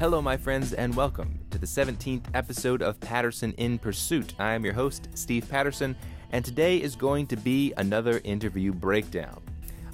Hello, my friends, and welcome to the 17th episode of Patterson in Pursuit. I am your host, Steve Patterson, and today is going to be another interview breakdown.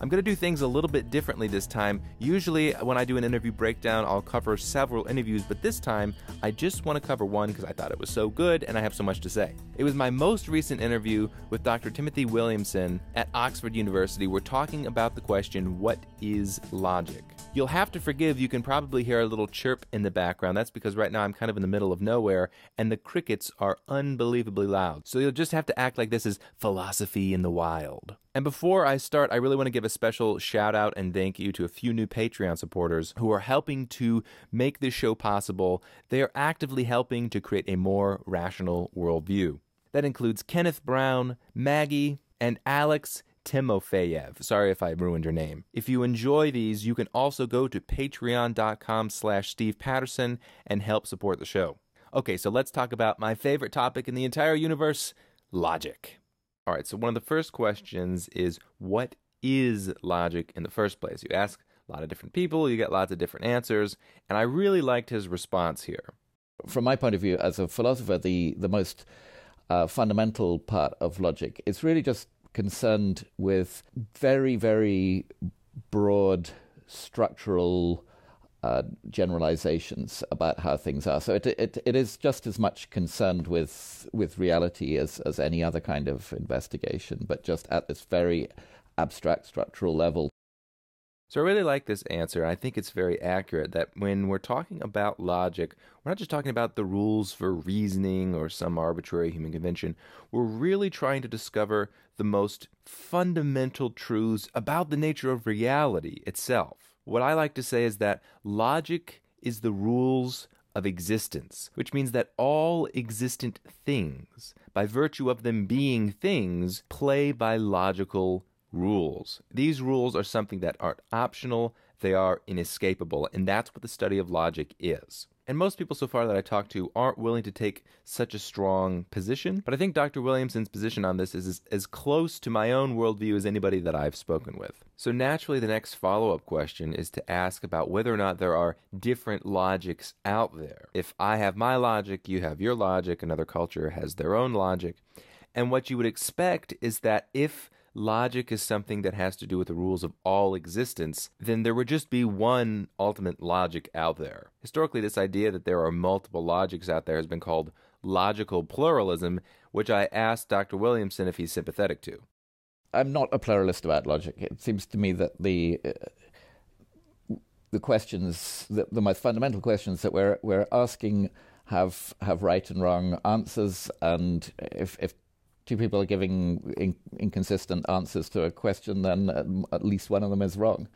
I'm going to do things a little bit differently this time. Usually, when I do an interview breakdown, I'll cover several interviews, but this time, I just want to cover one because I thought it was so good and I have so much to say. It was my most recent interview with Dr. Timothy Williamson at Oxford University. We're talking about the question what is logic? You'll have to forgive, you can probably hear a little chirp in the background. That's because right now I'm kind of in the middle of nowhere and the crickets are unbelievably loud. So you'll just have to act like this is philosophy in the wild. And before I start, I really want to give a special shout out and thank you to a few new Patreon supporters who are helping to make this show possible. They are actively helping to create a more rational worldview. That includes Kenneth Brown, Maggie, and Alex Timofeyev. Sorry if I ruined your name. If you enjoy these, you can also go to patreon.com slash Steve Patterson and help support the show. Okay, so let's talk about my favorite topic in the entire universe, logic. All right, so one of the first questions is what is logic in the first place? You ask a lot of different people, you get lots of different answers, and I really liked his response here. From my point of view as a philosopher, the, the most uh, fundamental part of logic is really just concerned with very, very broad structural uh, generalizations about how things are. So it, it it is just as much concerned with with reality as as any other kind of investigation, but just at this very abstract structural level. So I really like this answer. I think it's very accurate that when we're talking about logic, we're not just talking about the rules for reasoning or some arbitrary human convention. We're really trying to discover the most fundamental truths about the nature of reality itself. What I like to say is that logic is the rules of existence, which means that all existent things, by virtue of them being things, play by logical rules. These rules are something that aren't optional, they are inescapable, and that's what the study of logic is. And most people so far that I talked to aren't willing to take such a strong position, but I think Dr. Williamson's position on this is as, close to my own worldview as anybody that I've spoken with. So naturally, the next follow up question is to ask about whether or not there are different logics out there. If I have my logic, you have your logic, another culture has their own logic. And what you would expect is that if logic is something that has to do with the rules of all existence, then there would just be one ultimate logic out there. Historically, this idea that there are multiple logics out there has been called logical pluralism, which I asked Dr. Williamson if he's sympathetic to. I'm not a pluralist about logic. It seems to me that the uh, the questions, the, the most fundamental questions that we're we're asking, have have right and wrong answers, and if if two people are giving in, inconsistent answers to a question, then um, at least one of them is wrong.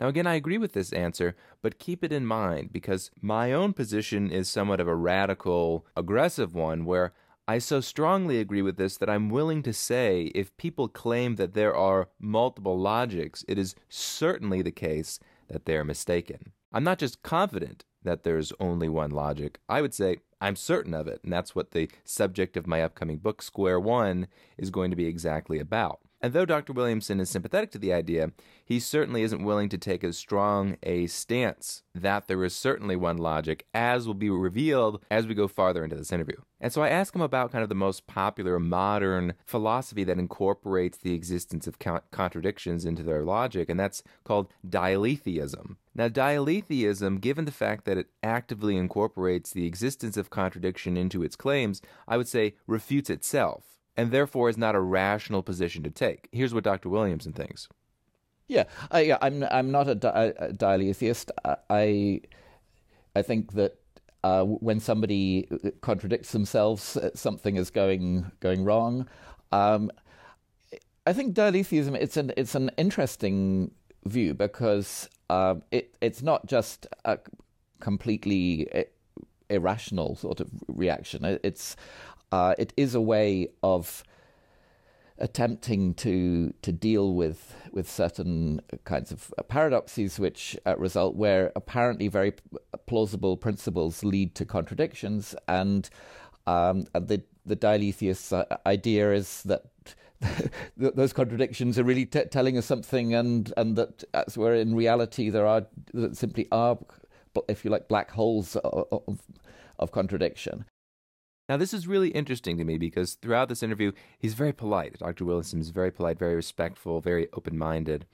Now, again, I agree with this answer, but keep it in mind because my own position is somewhat of a radical, aggressive one where I so strongly agree with this that I'm willing to say if people claim that there are multiple logics, it is certainly the case that they're mistaken. I'm not just confident that there's only one logic. I would say I'm certain of it, and that's what the subject of my upcoming book, Square One, is going to be exactly about. And though Dr. Williamson is sympathetic to the idea, he certainly isn't willing to take as strong a stance that there is certainly one logic, as will be revealed as we go farther into this interview. And so I ask him about kind of the most popular modern philosophy that incorporates the existence of contradictions into their logic, and that's called dialetheism. Now, dialetheism, given the fact that it actively incorporates the existence of contradiction into its claims, I would say refutes itself, and therefore is not a rational position to take. Here's what Dr. Williamson thinks. Yeah, I, I'm I'm not a, di- a dialetheist. I I think that uh, when somebody contradicts themselves, uh, something is going going wrong. Um, I think dialetheism it's an it's an interesting view because uh, it, it's not just a completely irrational sort of reaction. It, it's uh, it is a way of attempting to to deal with with certain kinds of paradoxes which uh, result where apparently very plausible principles lead to contradictions and um, the the dialetheist idea is that those contradictions are really t- telling us something, and and that as where in reality there are simply are if you like, black holes of, of contradiction. Now, this is really interesting to me because throughout this interview, he's very polite. Dr. Williamson is very polite, very respectful, very open minded.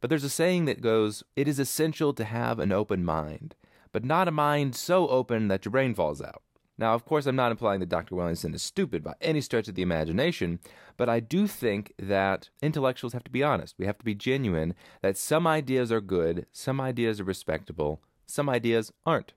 But there's a saying that goes, It is essential to have an open mind, but not a mind so open that your brain falls out. Now, of course, I'm not implying that Dr. Williamson is stupid by any stretch of the imagination, but I do think that intellectuals have to be honest. We have to be genuine that some ideas are good, some ideas are respectable, some ideas aren't.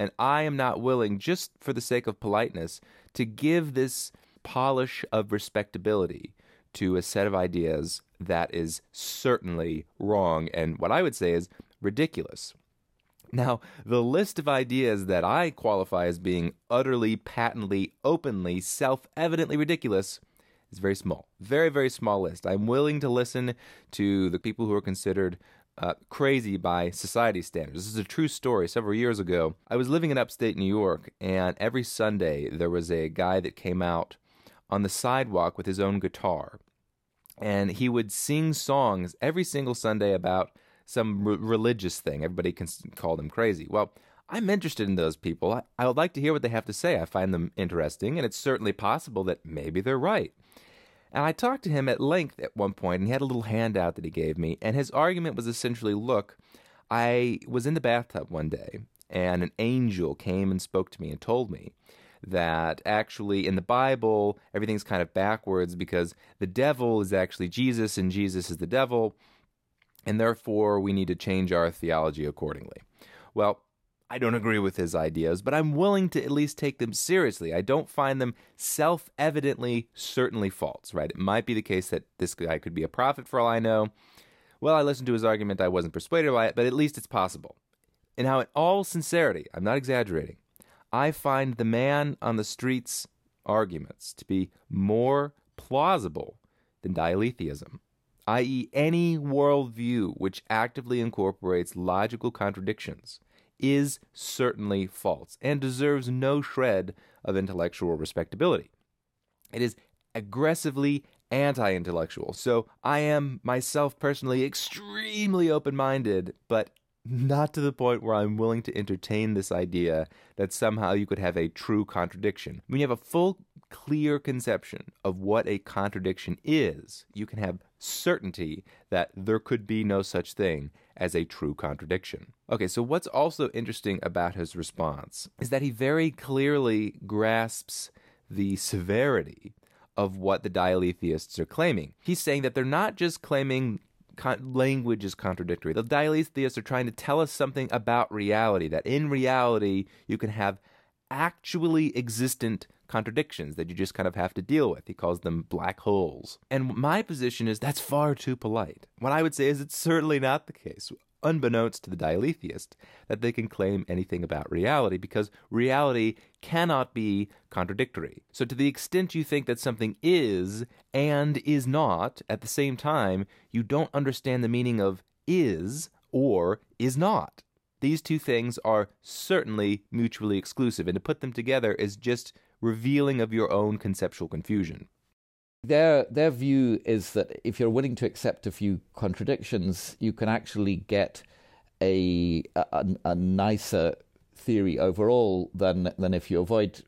And I am not willing, just for the sake of politeness, to give this polish of respectability to a set of ideas that is certainly wrong and what I would say is ridiculous. Now, the list of ideas that I qualify as being utterly, patently, openly, self evidently ridiculous is very small. Very, very small list. I'm willing to listen to the people who are considered uh, crazy by society standards. This is a true story. Several years ago, I was living in upstate New York, and every Sunday there was a guy that came out on the sidewalk with his own guitar. And he would sing songs every single Sunday about some r- religious thing. Everybody can call them crazy. Well, I'm interested in those people. I, I would like to hear what they have to say. I find them interesting, and it's certainly possible that maybe they're right. And I talked to him at length at one point, and he had a little handout that he gave me. And his argument was essentially look, I was in the bathtub one day, and an angel came and spoke to me and told me that actually in the Bible, everything's kind of backwards because the devil is actually Jesus and Jesus is the devil, and therefore we need to change our theology accordingly. Well, I don't agree with his ideas, but I'm willing to at least take them seriously. I don't find them self evidently, certainly false, right? It might be the case that this guy could be a prophet for all I know. Well, I listened to his argument, I wasn't persuaded by it, but at least it's possible. And how, in all sincerity, I'm not exaggerating, I find the man on the street's arguments to be more plausible than dialetheism, i.e., any worldview which actively incorporates logical contradictions is certainly false and deserves no shred of intellectual respectability. It is aggressively anti intellectual. So I am myself personally extremely open minded, but not to the point where I'm willing to entertain this idea that somehow you could have a true contradiction. When you have a full, clear conception of what a contradiction is, you can have certainty that there could be no such thing as a true contradiction. Okay, so what's also interesting about his response is that he very clearly grasps the severity of what the dialetheists are claiming. He's saying that they're not just claiming con- language is contradictory. The dialetheists are trying to tell us something about reality, that in reality you can have actually existent contradictions that you just kind of have to deal with. He calls them black holes. And my position is that's far too polite. What I would say is it's certainly not the case unbeknownst to the dialetheist, that they can claim anything about reality because reality cannot be contradictory. So, to the extent you think that something is and is not at the same time, you don't understand the meaning of is or is not. These two things are certainly mutually exclusive, and to put them together is just revealing of your own conceptual confusion. Their their view is that if you're willing to accept a few contradictions, you can actually get a a, a nicer theory overall than than if you avoid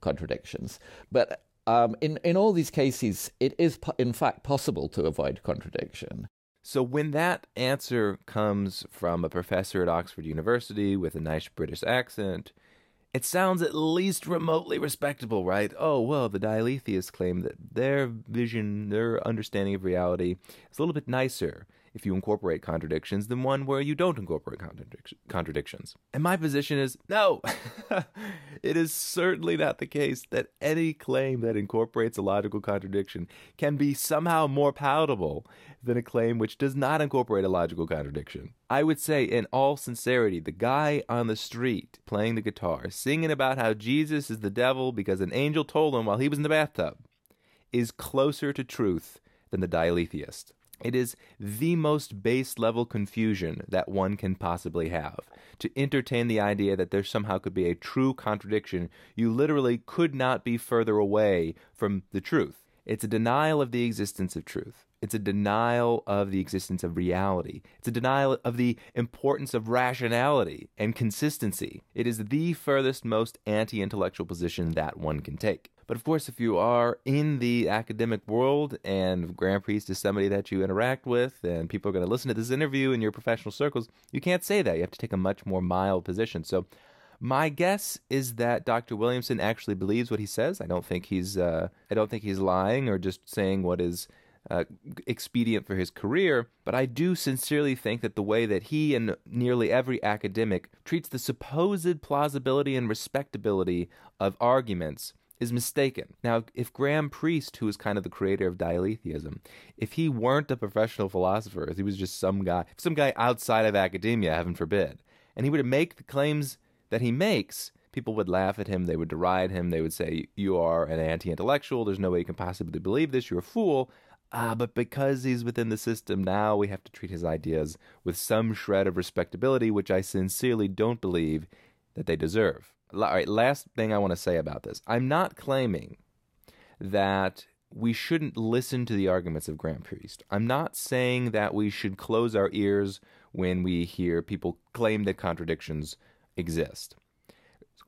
contradictions. But um, in in all these cases, it is po- in fact possible to avoid contradiction. So when that answer comes from a professor at Oxford University with a nice British accent, it sounds at least remotely respectable, right? Oh, well, the dialetheists claim that their vision, their understanding of reality is a little bit nicer if you incorporate contradictions than one where you don't incorporate contradic- contradictions. And my position is no, it is certainly not the case that any claim that incorporates a logical contradiction can be somehow more palatable than a claim which does not incorporate a logical contradiction. I would say, in all sincerity, the guy on the street playing the guitar, singing about how Jesus is the devil because an angel told him while he was in the bathtub, is closer to truth than the dialetheist. It is the most base level confusion that one can possibly have. To entertain the idea that there somehow could be a true contradiction, you literally could not be further away from the truth. It's a denial of the existence of truth. It's a denial of the existence of reality. It's a denial of the importance of rationality and consistency. It is the furthest, most anti intellectual position that one can take. But of course, if you are in the academic world and Graham Priest is somebody that you interact with and people are going to listen to this interview in your professional circles, you can't say that. You have to take a much more mild position. So my guess is that Dr. Williamson actually believes what he says. I don't think he's uh, I don't think he's lying or just saying what is uh, expedient for his career, but I do sincerely think that the way that he and nearly every academic treats the supposed plausibility and respectability of arguments is mistaken. Now, if Graham Priest, who is kind of the creator of dialetheism, if he weren't a professional philosopher, if he was just some guy, some guy outside of academia, heaven forbid, and he were to make the claims that he makes, people would laugh at him, they would deride him, they would say, You are an anti intellectual, there's no way you can possibly believe this, you're a fool. Ah, but because he's within the system now, we have to treat his ideas with some shred of respectability, which I sincerely don't believe that they deserve. All right, last thing I want to say about this. I'm not claiming that we shouldn't listen to the arguments of Graham Priest. I'm not saying that we should close our ears when we hear people claim that contradictions exist.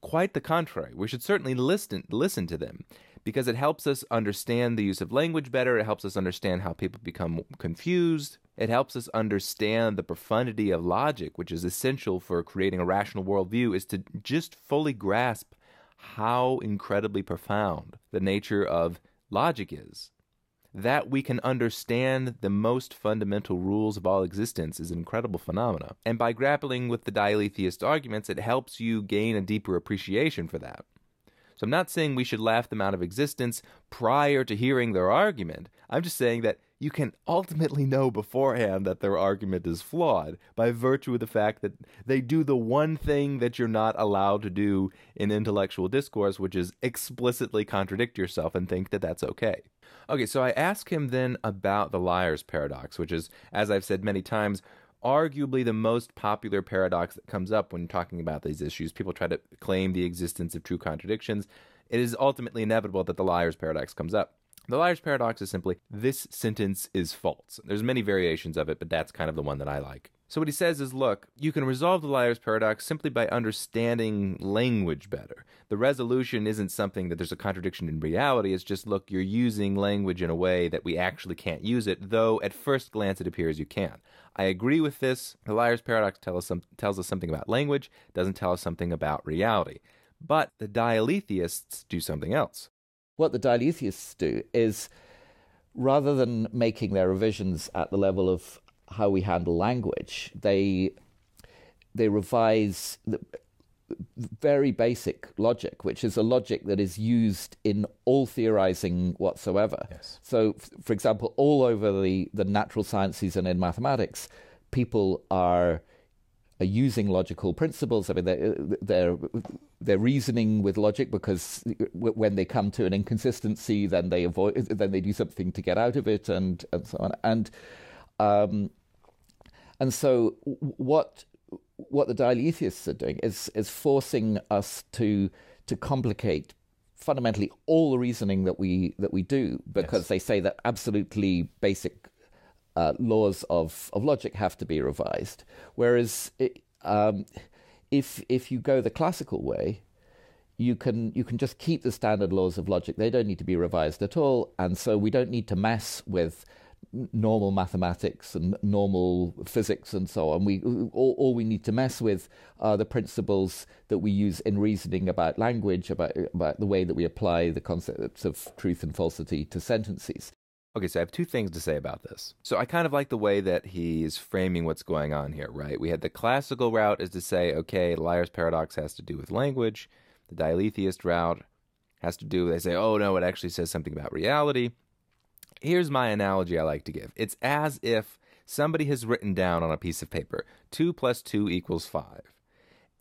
Quite the contrary. We should certainly listen listen to them because it helps us understand the use of language better. It helps us understand how people become confused. It helps us understand the profundity of logic, which is essential for creating a rational worldview, is to just fully grasp how incredibly profound the nature of logic is. That we can understand the most fundamental rules of all existence is an incredible phenomena. And by grappling with the dialetheist arguments, it helps you gain a deeper appreciation for that. So I'm not saying we should laugh them out of existence prior to hearing their argument. I'm just saying that you can ultimately know beforehand that their argument is flawed by virtue of the fact that they do the one thing that you're not allowed to do in intellectual discourse, which is explicitly contradict yourself and think that that's okay. Okay, so I ask him then about the liar's paradox, which is, as I've said many times, arguably the most popular paradox that comes up when talking about these issues. People try to claim the existence of true contradictions. It is ultimately inevitable that the liar's paradox comes up. The liar's paradox is simply this sentence is false. There's many variations of it, but that's kind of the one that I like. So what he says is, look, you can resolve the liar's paradox simply by understanding language better. The resolution isn't something that there's a contradiction in reality. It's just, look, you're using language in a way that we actually can't use it, though at first glance it appears you can. I agree with this. The liar's paradox us some, tells us something about language, doesn't tell us something about reality. But the dialetheists do something else. What the dialetheists do is rather than making their revisions at the level of how we handle language. They they revise the very basic logic, which is a logic that is used in all theorizing whatsoever. Yes. So, for example, all over the, the natural sciences and in mathematics, people are, are using logical principles. I mean, they're, they're, they're reasoning with logic because when they come to an inconsistency, then they avoid, then they do something to get out of it, and, and so on. And um, and so what what the dialetheists are doing is is forcing us to to complicate fundamentally all the reasoning that we that we do because yes. they say that absolutely basic uh, laws of, of logic have to be revised. Whereas it, um, if if you go the classical way, you can you can just keep the standard laws of logic. They don't need to be revised at all, and so we don't need to mess with normal mathematics and normal physics and so on. We all, all, we need to mess with are the principles that we use in reasoning about language, about about the way that we apply the concepts of truth and falsity to sentences. Okay, so I have two things to say about this. So I kind of like the way that he's framing what's going on here, right? We had the classical route is to say, okay, liar's paradox has to do with language. The dialetheist route has to do, they say, oh no, it actually says something about reality here's my analogy I like to give it's as if somebody has written down on a piece of paper 2 plus 2 equals 5.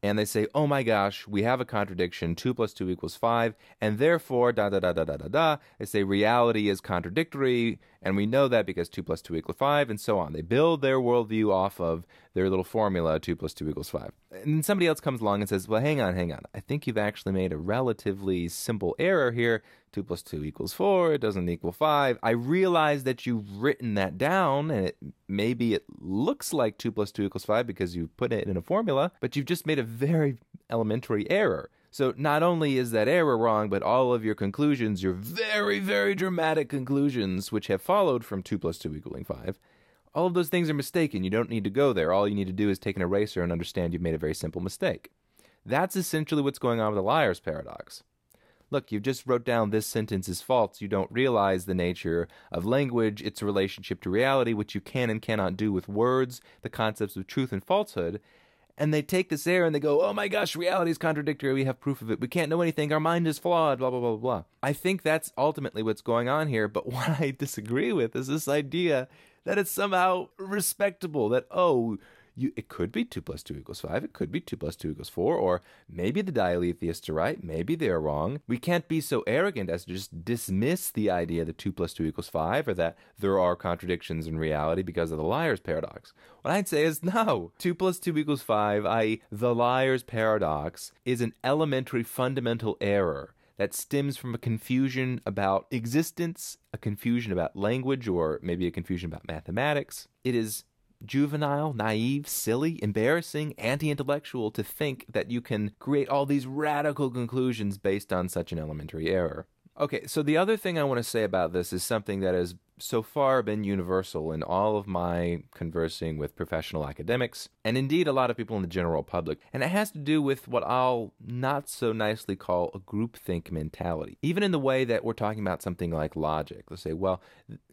And they say, oh my gosh, we have a contradiction. 2 plus 2 equals 5. And therefore, da da da da da da da. They say reality is contradictory. And we know that because 2 plus 2 equals 5 and so on. They build their worldview off of their little formula 2 plus 2 equals 5. And then somebody else comes along and says, well, hang on, hang on. I think you've actually made a relatively simple error here. 2 plus 2 equals 4. It doesn't equal 5. I realize that you've written that down and it, maybe it looks like 2 plus 2 equals 5 because you put it in a formula, but you've just made a very elementary error. So not only is that error wrong, but all of your conclusions, your very, very dramatic conclusions, which have followed from 2 plus 2 equaling 5, all of those things are mistaken. You don't need to go there. All you need to do is take an eraser and understand you've made a very simple mistake. That's essentially what's going on with the liar's paradox. Look, you've just wrote down this sentence is false. You don't realize the nature of language, its relationship to reality, which you can and cannot do with words, the concepts of truth and falsehood, and they take this error and they go, oh my gosh, reality is contradictory. We have proof of it. We can't know anything. Our mind is flawed, Blah blah, blah, blah, blah. I think that's ultimately what's going on here. But what I disagree with is this idea that it's somehow respectable, that, oh, you, it could be 2 plus 2 equals 5. It could be 2 plus 2 equals 4. Or maybe the dialetheists are right. Maybe they're wrong. We can't be so arrogant as to just dismiss the idea that 2 plus 2 equals 5 or that there are contradictions in reality because of the liar's paradox. What I'd say is no. 2 plus 2 equals 5, i.e., the liar's paradox, is an elementary fundamental error that stems from a confusion about existence, a confusion about language, or maybe a confusion about mathematics. It is juvenile, naive, silly, embarrassing, anti intellectual to think that you can create all these radical conclusions based on such an elementary error. Okay, so the other thing I want to say about this is something that has so far been universal in all of my conversing with professional academics, and indeed a lot of people in the general public. And it has to do with what I'll not so nicely call a groupthink mentality. Even in the way that we're talking about something like logic. Let's say, well,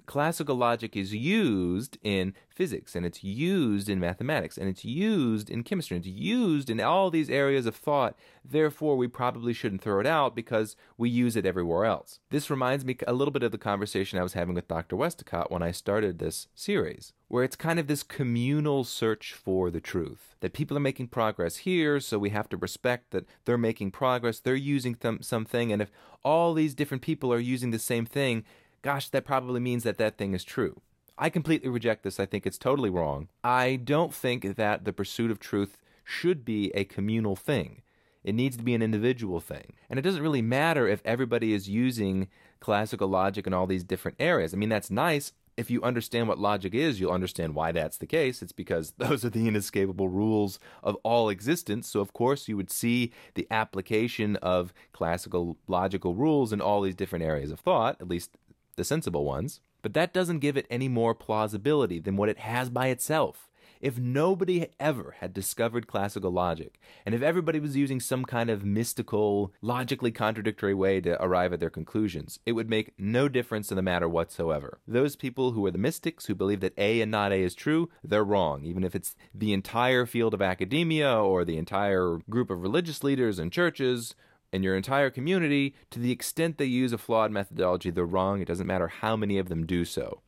classical logic is used in physics and it's used in mathematics and it's used in chemistry and it's used in all these areas of thought. Therefore, we probably shouldn't throw it out because we use it everywhere else. This reminds me a little bit of the conversation I was having with Dr. Westacott when I started this series, where it's kind of this communal search for the truth. That people are making progress here, so we have to respect that they're making progress, they're using th- something, and if all these different people are using the same thing, gosh, that probably means that that thing is true. I completely reject this. I think it's totally wrong. I don't think that the pursuit of truth should be a communal thing. It needs to be an individual thing. And it doesn't really matter if everybody is using classical logic in all these different areas. I mean, that's nice. If you understand what logic is, you'll understand why that's the case. It's because those are the inescapable rules of all existence. So, of course, you would see the application of classical logical rules in all these different areas of thought, at least the sensible ones, but that doesn't give it any more plausibility than what it has by itself. If nobody ever had discovered classical logic, and if everybody was using some kind of mystical, logically contradictory way to arrive at their conclusions, it would make no difference in the matter whatsoever. Those people who are the mystics, who believe that A and not A is true, they're wrong, even if it's the entire field of academia or the entire group of religious leaders and churches and your entire community, to the extent they use a flawed methodology, they're wrong. It doesn't matter how many of them do so.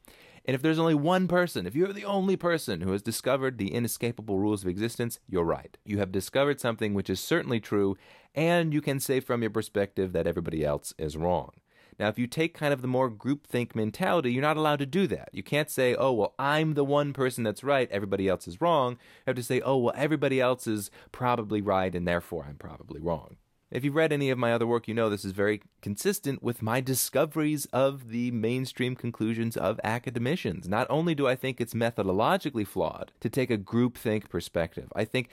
And if there's only one person, if you're the only person who has discovered the inescapable rules of existence, you're right. You have discovered something which is certainly true, and you can say from your perspective that everybody else is wrong. Now, if you take kind of the more groupthink mentality, you're not allowed to do that. You can't say, oh, well, I'm the one person that's right, everybody else is wrong. You have to say, oh, well, everybody else is probably right, and therefore I'm probably wrong. If you've read any of my other work, you know this is very consistent with my discoveries of the mainstream conclusions of academicians. Not only do I think it's methodologically flawed to take a groupthink perspective, I think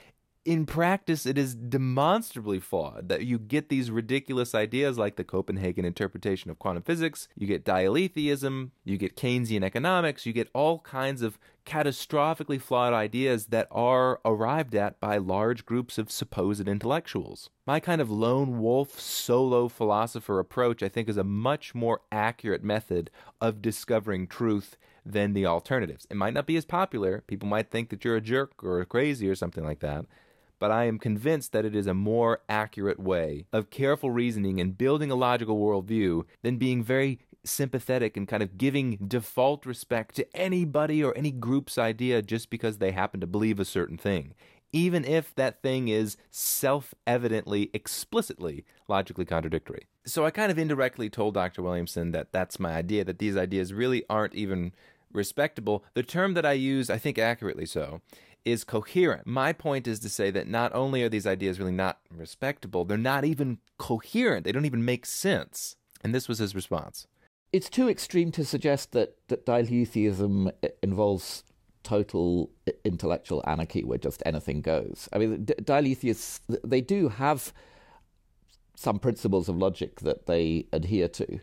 in practice, it is demonstrably flawed that you get these ridiculous ideas like the Copenhagen interpretation of quantum physics, you get dialetheism, you get Keynesian economics, you get all kinds of catastrophically flawed ideas that are arrived at by large groups of supposed intellectuals. My kind of lone wolf solo philosopher approach, I think, is a much more accurate method of discovering truth than the alternatives. It might not be as popular. People might think that you're a jerk or crazy or something like that but I am convinced that it is a more accurate way of careful reasoning and building a logical worldview than being very sympathetic and kind of giving default respect to anybody or any group's idea just because they happen to believe a certain thing. even if that thing is self evidently, explicitly, logically contradictory. So I kind of indirectly told Dr. Williamson that that's my idea, that these ideas really aren't even respectable. The term that I use, I think accurately so, is coherent. My point is to say that not only are these ideas really not respectable, they're not even coherent. They don't even make sense. And this was his response. It's too extreme to suggest that, that dialetheism involves total intellectual anarchy where just anything goes. I mean, dialetheists, they do have some principles of logic that they adhere to.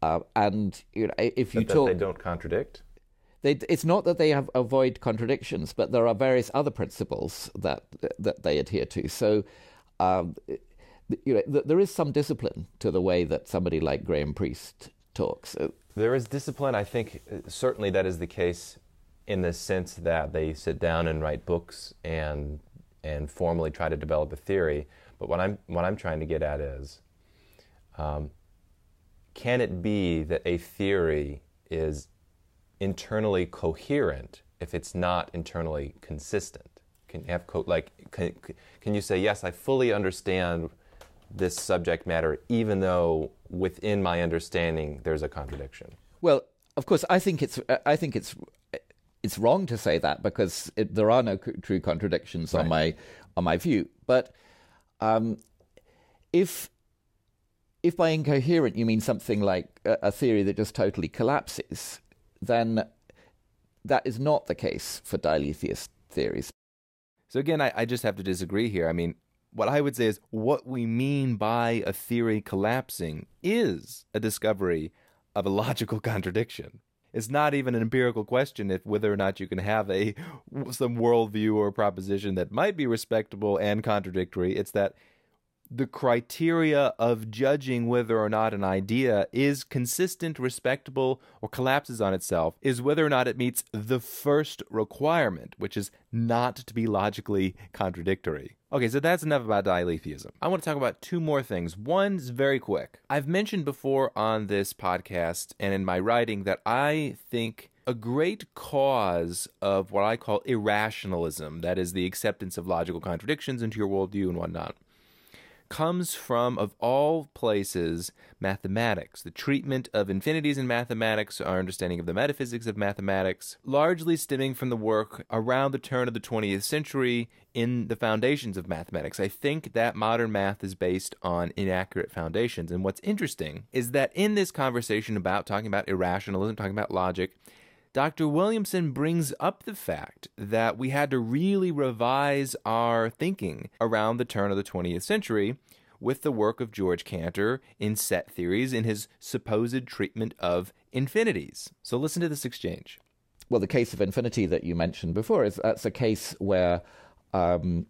Uh, and you know, if you but talk, they don't contradict. They, it's not that they have avoid contradictions, but there are various other principles that that they adhere to. So, um, you know, th- there is some discipline to the way that somebody like Graham Priest talks. Uh, there is discipline. I think uh, certainly that is the case in the sense that they sit down and write books and and formally try to develop a theory. But what I'm what I'm trying to get at is, um, can it be that a theory is internally coherent if it's not internally consistent? Can you have co- like can, can you say yes? I fully understand this subject matter, even though within my understanding there's a contradiction. Well, of course, I think it's I think it's it's wrong to say that because it, there are no c- true contradictions right. on my on my view. But um, if if by incoherent you mean something like a, a theory that just totally collapses, then that is not the case for dialetheist theories. So again, I, I just have to disagree here. I mean, what I would say is what we mean by a theory collapsing is a discovery of a logical contradiction. It's not even an empirical question if whether or not you can have a some worldview or proposition that might be respectable and contradictory. It's that the criteria of judging whether or not an idea is consistent, respectable, or collapses on itself is whether or not it meets the first requirement, which is not to be logically contradictory. Okay, so that's enough about dialetheism. I want to talk about two more things. One is very quick. I've mentioned before on this podcast and in my writing that I think a great cause of what I call irrationalism, that is, the acceptance of logical contradictions into your worldview and whatnot, comes from, of all places, mathematics. The treatment of infinities in mathematics, our understanding of the metaphysics of mathematics, largely stemming from the work around the turn of the 20th century in the foundations of mathematics. I think that modern math is based on inaccurate foundations. And what's interesting is that in this conversation about talking about irrationalism, talking about logic, Dr. Williamson brings up the fact that we had to really revise our thinking around the turn of the 20th century with the work of George Cantor in set theories in his supposed treatment of infinities. So listen to this exchange. Well, the case of infinity that you mentioned before is that's a case where um,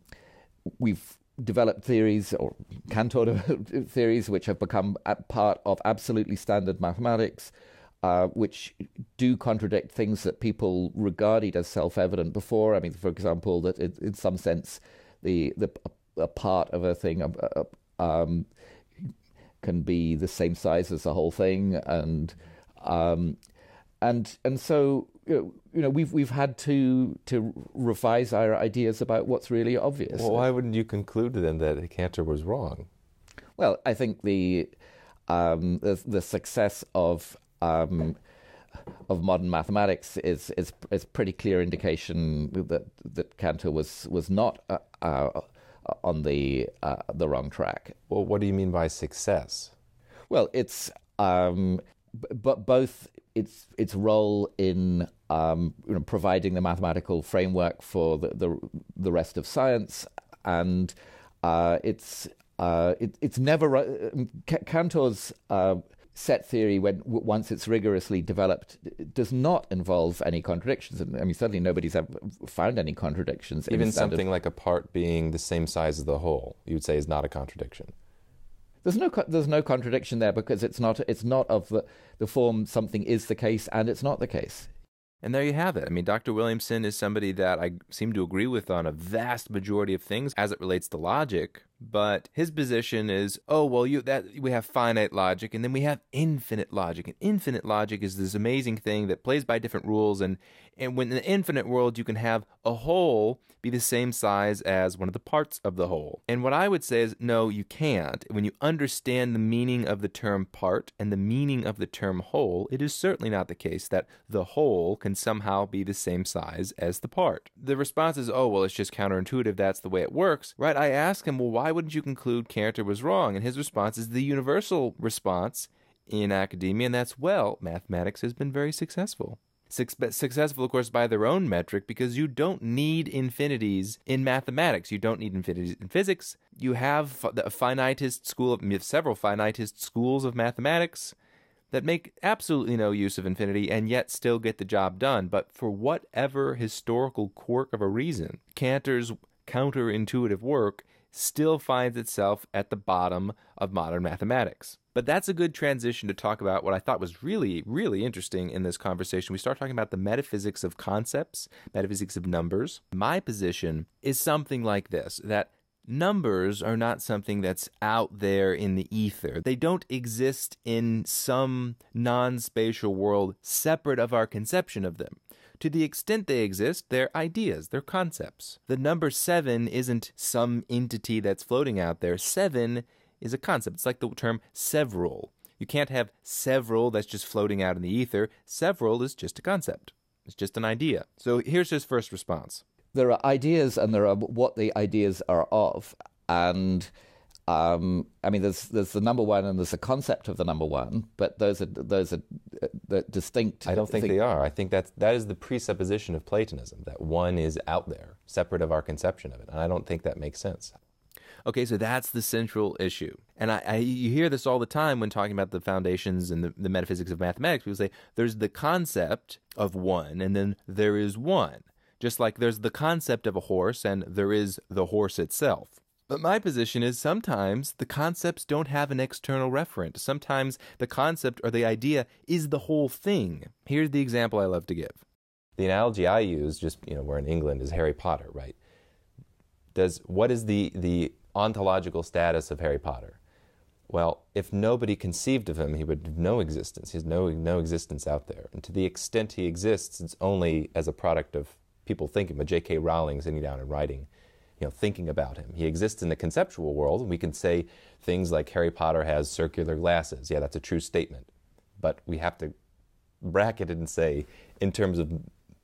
we've developed theories or Cantor theories which have become part of absolutely standard mathematics uh, which do contradict things that people regarded as self-evident before. I mean, for example, that it, in some sense, the the a part of a thing um, can be the same size as the whole thing, and um, and and so you know we've we've had to to revise our ideas about what's really obvious. Well, why wouldn't you conclude then that Cantor was wrong? Well, I think the um, the, the success of um, of modern mathematics is is is pretty clear indication that that Cantor was was not uh, uh, on the uh, the wrong track. Well, what do you mean by success? Well, it's um, but both its its role in um, you know, providing the mathematical framework for the the, the rest of science and uh, it's uh, it, it's never uh, Cantor's uh, set theory, when once it's rigorously developed, does not involve any contradictions. I mean, certainly nobody's ever found any contradictions. Even something like a part being the same size as the whole, you would say, is not a contradiction. There's no there's no contradiction there because it's not it's not of the, the form something is the case and it's not the case. And there you have it. I mean, Dr. Williamson is somebody that I seem to agree with on a vast majority of things as it relates to logic, But his position is, oh well, you that we have finite logic and then we have infinite logic. And infinite logic is this amazing thing that plays by different rules and and when in the infinite world you can have a whole be the same size as one of the parts of the whole. And what I would say is no, you can't. When you understand the meaning of the term part and the meaning of the term whole, it is certainly not the case that the whole can somehow be the same size as the part. The response is, oh, well, it's just counterintuitive. That's the way it works. Right? I ask him, well, why wouldn't you conclude Cantor was wrong? And his response is the universal response in academia, and that's, well, mathematics has been very successful successful, of course, by their own metric because you don't need infinities in mathematics. You don't need infinities in physics. You have a finitist school of several finitist schools of mathematics that make absolutely no use of infinity and yet still get the job done. But for whatever historical quirk of a reason, Cantor's counterintuitive work still finds itself at the bottom of modern mathematics. But that's a good transition to talk about what I thought was really, really interesting in this conversation. We start talking about the metaphysics of concepts, metaphysics of numbers. My position is something like this that numbers are not something that's out there in the ether. They don't exist in some non spatial world separate of our conception of them. To the extent they exist, they're ideas, they're concepts. The number seven isn't some entity that's floating out there. Seven is a concept. It's like the term several. You can't have several that's just floating out in the ether. Several is just a concept, it's just an idea. So here's his first response there are ideas and there are what the ideas are of. And um, I mean, there's there's the number one and there's a concept of the number one, but those are those are uh, distinct. I don't think they are. I think that that is the presupposition of Platonism that one is out there, separate of our conception of it, and I don't think that makes sense. Okay, so that's the central issue. And I, I, you hear this all the time when talking about the foundations and the, the metaphysics of mathematics. People say there's the concept of one, and then there is one. Just like there's the concept of a horse and there is the horse itself. But my position is sometimes the concepts don't have an external referent. Sometimes the concept or the idea is the whole thing. Here's the example I love to give. The analogy I use, just you know, we're in England, is Harry Potter, right? Does what is the the ontological status of Harry Potter? Well, if nobody conceived of him, he would have no existence. He has no, no existence out there. And to the extent he exists, it's only as a product of people thinking, but J.K. Rowling sitting down and writing, you know, thinking about him. He exists in the conceptual world, and we can say things like Harry Potter has circular glasses. Yeah, that's a true statement. But we have to bracket it and say, in terms of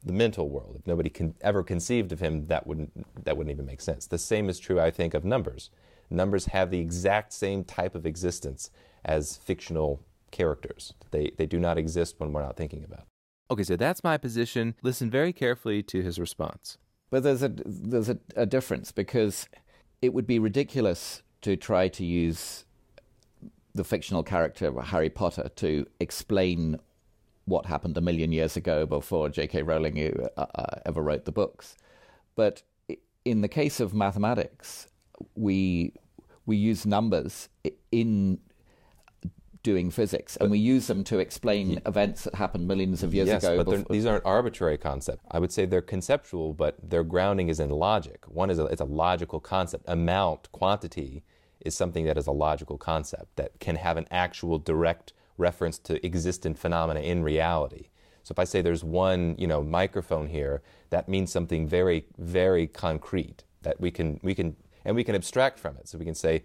the mental world. If nobody can, ever conceived of him, that wouldn't, that wouldn't even make sense. The same is true, I think, of numbers. Numbers have the exact same type of existence as fictional characters. They, they do not exist when we're not thinking about. Okay, so that's my position. Listen very carefully to his response. But there's a there's a, a difference because it would be ridiculous to try to use the fictional character of Harry Potter to explain what happened a million years ago before J.K. Rowling uh, uh, ever wrote the books. But in the case of mathematics, we we use numbers in doing physics, and we use them to explain yeah. events that happened millions of years yes, ago. but these aren't arbitrary concepts. I would say they're conceptual, but their grounding is in logic. One is a, it's a logical concept. Amount, quantity, is something that is a logical concept that can have an actual direct reference to existent phenomena in reality. So if I say there's one, you know, microphone here, that means something very, very concrete that we can we can and we can abstract from it. So we can say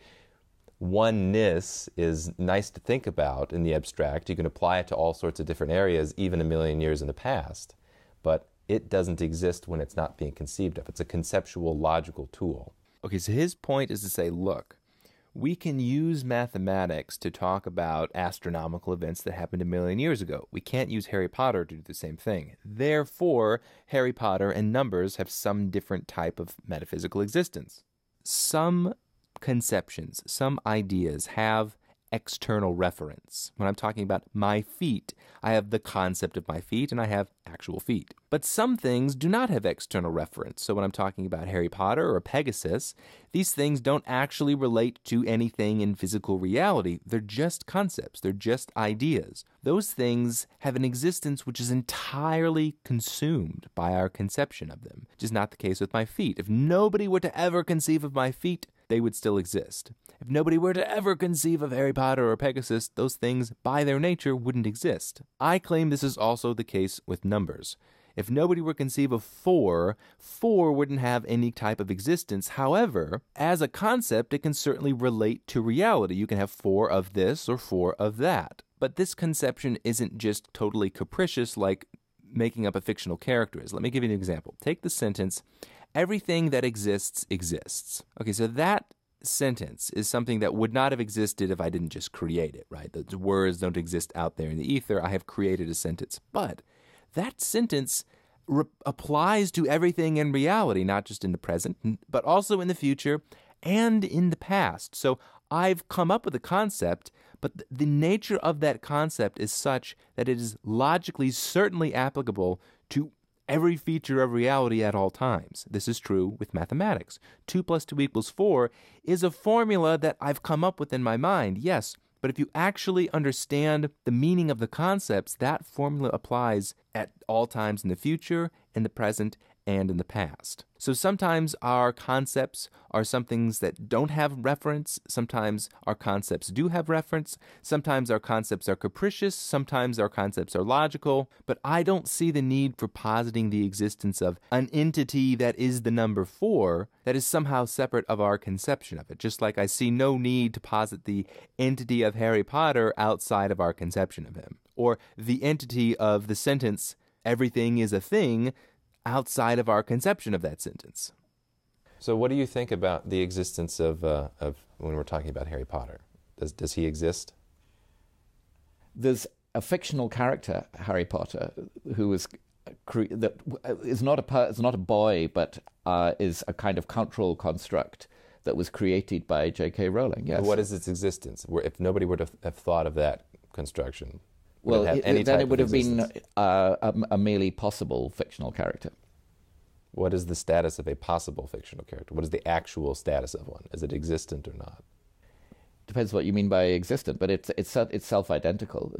oneness is nice to think about in the abstract. You can apply it to all sorts of different areas, even a million years in the past. But it doesn't exist when it's not being conceived of. It's a conceptual, logical tool. Okay, so his point is to say, look, we can use mathematics to talk about astronomical events that happened a million years ago. We can't use Harry Potter to do the same thing. Therefore, Harry Potter and numbers have some different type of metaphysical existence. Some conceptions, some ideas have external reference. When I'm talking about my feet, I have the concept of my feet and I have actual feet. But some things do not have external reference. So when I'm talking about Harry Potter or Pegasus, these things don't actually relate to anything in physical reality. They're just concepts, they're just ideas. Those things have an existence which is entirely consumed by our conception of them, which is not the case with my feet. If nobody were to ever conceive of my feet, they would still exist. If nobody were to ever conceive of Harry Potter or Pegasus, those things, by their nature, wouldn't exist. I claim this is also the case with numbers. If nobody were to conceive of four, four wouldn't have any type of existence. However, as a concept, it can certainly relate to reality. You can have four of this or four of that. But this conception isn't just totally capricious like making up a fictional character is. Let me give you an example. Take the sentence, everything that exists exists. Okay, so that sentence is something that would not have existed if I didn't just create it, right? The words don't exist out there in the ether. I have created a sentence. But that sentence re- applies to everything in reality, not just in the present, but also in the future and in the past. So I've come up with a concept, but the nature of that concept is such that it is logically certainly applicable to every feature of reality at all times. This is true with mathematics. 2 plus 2 equals 4 is a formula that I've come up with in my mind, yes, but if you actually understand the meaning of the concepts, that formula applies at all times in the future, in the present, and in the past. So sometimes our concepts are some things that don't have reference. Sometimes our concepts do have reference. Sometimes our concepts are capricious. Sometimes our concepts are logical. But I don't see the need for positing the existence of an entity that is the number four that is somehow separate of our conception of it. Just like I see no need to posit the entity of Harry Potter outside of our conception of him. Or the entity of the sentence, everything is a thing outside of our conception of that sentence. So, what do you think about the existence of, uh, of when we're talking about Harry Potter? Does, does he exist? There's a fictional character, Harry Potter, who is that is not a is not a boy, but uh, is a kind of cultural construct that was created by J.K. Rowling. Yes. What is its existence? If nobody were to have thought of that construction, well, it it, then it would have been uh, a, a, merely possible fictional character. What is the status of a possible fictional character? What is the actual status of one? Is it existent or not? Depends what you mean by existent, but it's it's it's self-identical.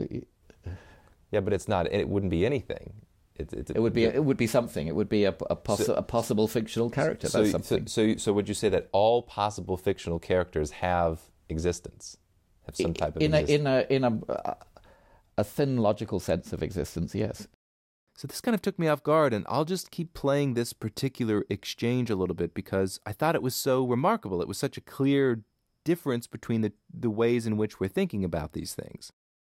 Yeah, but it's not. It wouldn't be anything. It, it, it would be it would be something. It would be a, a, possi- so, a possible fictional character. So, so, so, so, would you say that all possible fictional characters have existence, have some type of in existence? a in a in a uh, a thin logical sense of existence, yes. So this kind of took me off guard, and I'll just keep playing this particular exchange a little bit because I thought it was so remarkable. It was such a clear difference between the, the ways in which we're thinking about these things.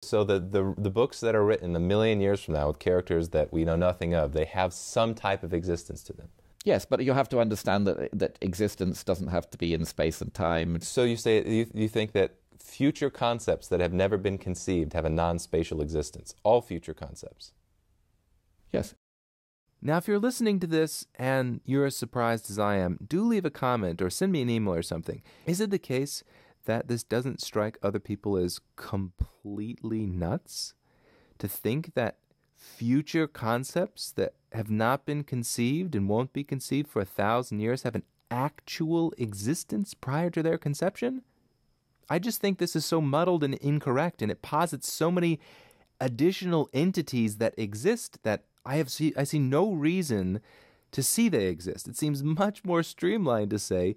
So the, the the books that are written a million years from now with characters that we know nothing of, they have some type of existence to them. Yes, but you have to understand that that existence doesn't have to be in space and time. So you say you, you think that future concepts that have never been conceived have a non spatial existence. All future concepts. Yes. Now, if you're listening to this and you're as surprised as I am, do leave a comment or send me an email or something. Is it the case that this doesn't strike other people as completely nuts? To think that future concepts that have not been conceived and won't be conceived for a thousand years have an actual existence prior to their conception? I just think this is so muddled and incorrect, and it posits so many additional entities that exist that I have see I see no reason to see they exist. It seems much more streamlined to say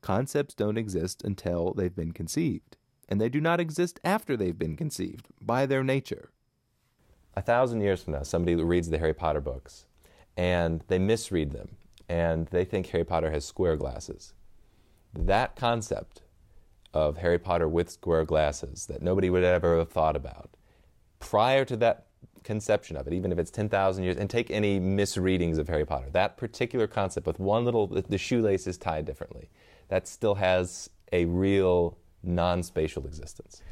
concepts don't exist until they've been conceived, and they do not exist after they've been conceived by their nature. A thousand years from now, somebody reads the Harry Potter books, and they misread them, and they think Harry Potter has square glasses. That concept of Harry Potter with square glasses that nobody would ever have thought about. Prior to that conception of it, even if it's 10,000 years, and take any misreadings of Harry Potter, that particular concept with one little, the shoelace is tied differently, that still has a real non spatial existence.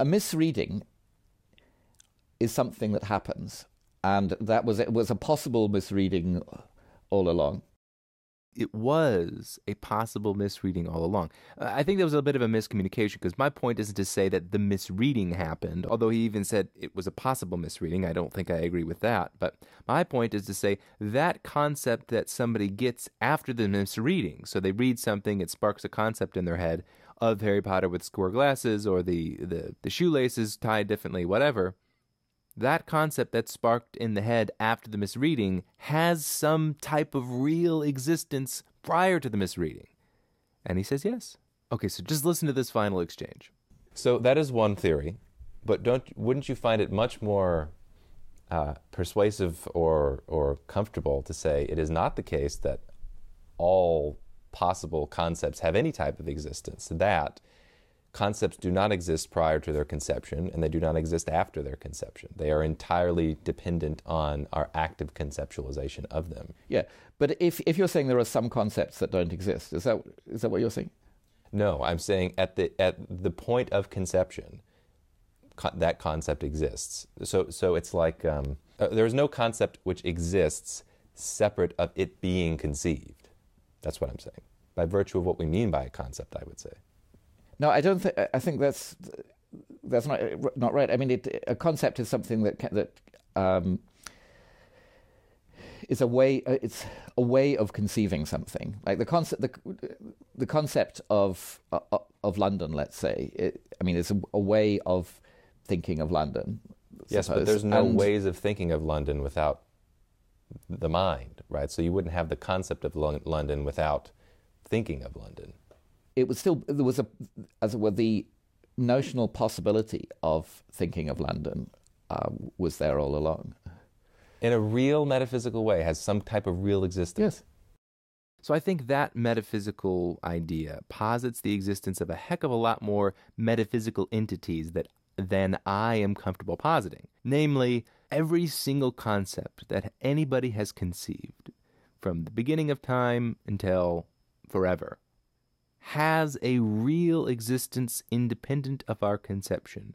A misreading is something that happens, and that was, it was a possible misreading all along it was a possible misreading all along. Uh, I think there was a bit of a miscommunication because my point isn't to say that the misreading happened, although he even said it was a possible misreading. I don't think I agree with that. But my point is to say that concept that somebody gets after the misreading. So they read something, it sparks a concept in their head of Harry Potter with square glasses or the, the, the shoelaces tied differently, whatever that concept that sparked in the head after the misreading has some type of real existence prior to the misreading. And he says yes. Okay, so just listen to this final exchange. So that is one theory, but don't wouldn't you find it much more uh, persuasive or or comfortable to say it is not the case that all possible concepts have any type of existence? That concepts do not exist prior to their conception and they do not exist after their conception. They are entirely dependent on our active conceptualization of them. Yeah, but if, if you're saying there are some concepts that don't exist, is that, is that what you're saying? No, I'm saying at the, at the point of conception, co- that concept exists. So, so it's like um, uh, there is no concept which exists separate of it being conceived. That's what I'm saying. By virtue of what we mean by a concept, I would say. No, I don't think. I think that's that's not not right. I mean, it, a concept is something that that um, is a way. Uh, it's a way of conceiving something. Like the concept, the the concept of uh, of London. Let's say. It, I mean, it's a, a, way of thinking of London. Yes, suppose. but there's no and, ways of thinking of London without the mind, right? So you wouldn't have the concept of London without thinking of London it was still there was a as it were the notional possibility of thinking of London uh, was there all along. In a real metaphysical way, has some type of real existence. Yes. So I think that metaphysical idea posits the existence of a heck of a lot more metaphysical entities that than I am comfortable positing. Namely, every single concept that anybody has conceived from the beginning of time until forever has a real existence independent of our conception.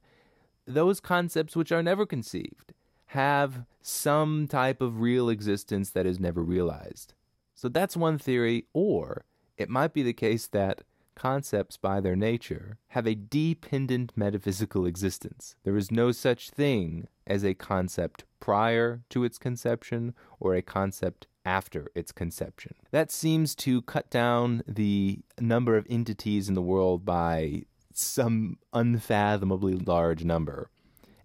Those concepts which are never conceived have some type of real existence that is never realized. So that's one theory, or it might be the case that concepts by their nature have a dependent metaphysical existence. There is no such thing as a concept prior to its conception or a concept after its conception. That seems to cut down the number of entities in the world by some unfathomably large number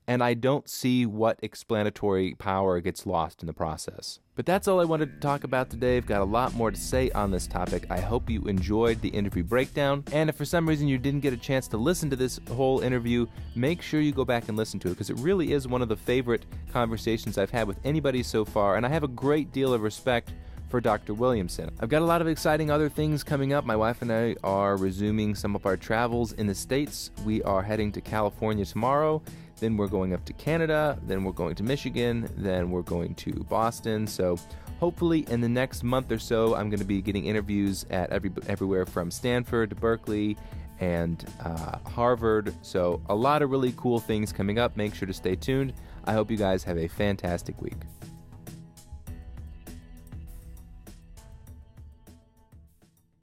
and I don't see what explanatory power gets lost in the process. But that's all I wanted to talk about today. I've got a lot more to say on this topic. I hope you enjoyed the interview breakdown. And if for some reason you didn't get a chance to listen to this whole interview, make sure you go back and listen to it because it really is one of the favorite conversations I've had with anybody so far. And I have a great deal of respect for Dr. Williamson. I've got a lot of exciting other things coming up. My wife and I are resuming some of our travels in the States. We are heading to California tomorrow then we're going up to Canada, then we're going to Michigan, then we're going to Boston. So hopefully in the next month or so, I'm going to be getting interviews at every, everywhere from Stanford to Berkeley and uh, Harvard. So a lot of really cool things coming up. Make sure to stay tuned. I hope you guys have a fantastic week.